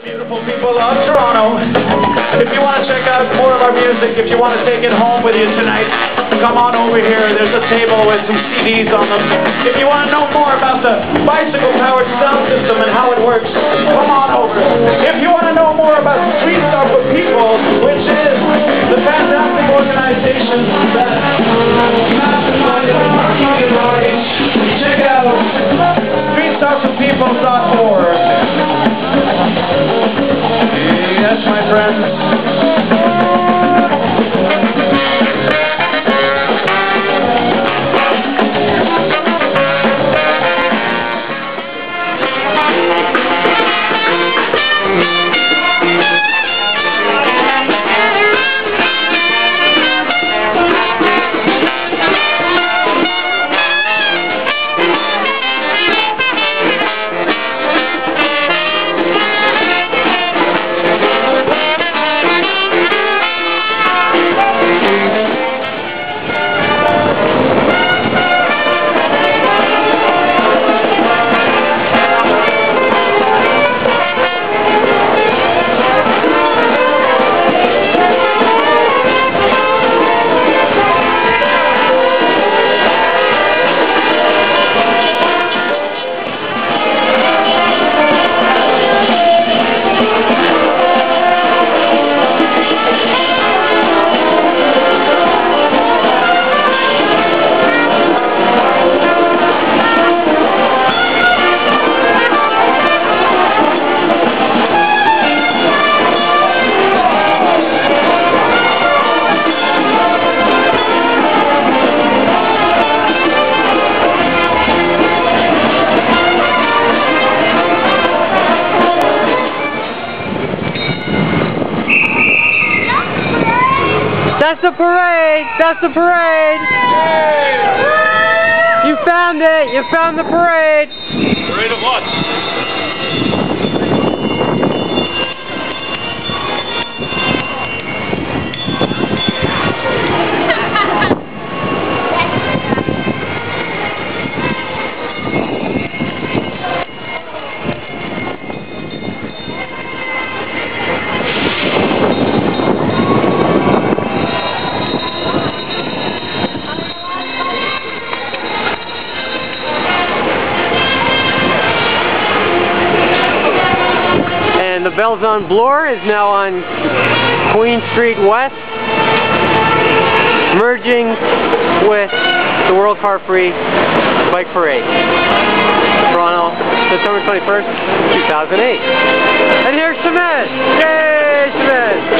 beautiful people of Toronto. If you want to check out more of our music, if you want to take it home with you tonight, come on over here. There's a table with some CDs on them. If you want to know more about the bicycle-powered sound system and how it works, come on over. If you want to know more about the Streets are for People, which is the fantastic organization that That's the parade! That's the parade! You found it! You found the parade! Parade of what? and the Bells on Bloor is now on Queen Street West, merging with the World Car Free Bike Parade. Toronto, September 21st, 2008. And here's Shamez! Yay, Shamez!